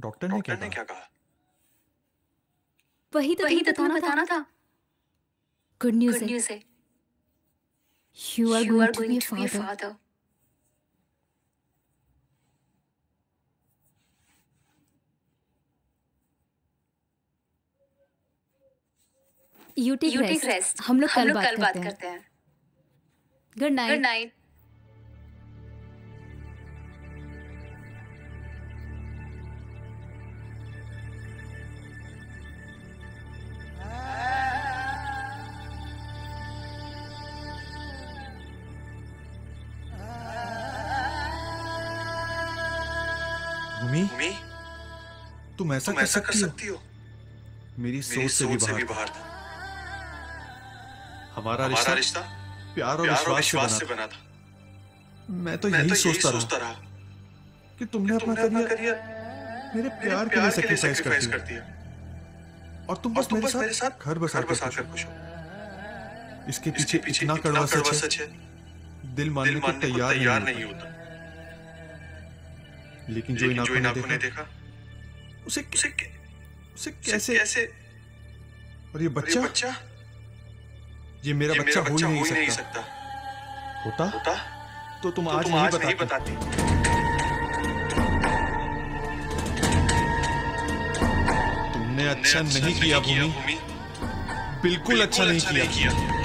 Doctor ने क्या ने कहा? क्या कहा? वही तो वही तो तुम्हें बताना था। गुड न्यूज़ गुड है। न्यूज़ है। You are going to be father you take rest हम लोग कल बात करते हैं। Good good night Bhumi? तुम ऐसा तुम कर ऐसा कर सकती हो। सकती हो। मेरी सोच से भी सोच से भी बाहर बाहर था। हमारा रिश्ता प्यार और विश्वास से बना था। मैं तो यही तो सोचता सोचता रहा कि तुमने अपना करियर मेरे मेरे प्यार के लिए सेक्रीफाइस कर कर दिया। और तुम बस मेरे साथ साथ घर बसा कर खुश हो। इसके पीछे इतना कड़वा सच है। दिल मानने को तैयार नहीं होता। लेकिन जो इन आँखों ने देखा देखा उसे उसे उसे कैसे कैसे और ये बच्चा? बच्चा? ये मेरा बच्चा हो ही नहीं सकता। होता? होता? तो तुम तो आज नहीं बताती। तुमने तुमने अच्छा नहीं किया भूमि। बिल्कुल अच्छा नहीं किया। किया।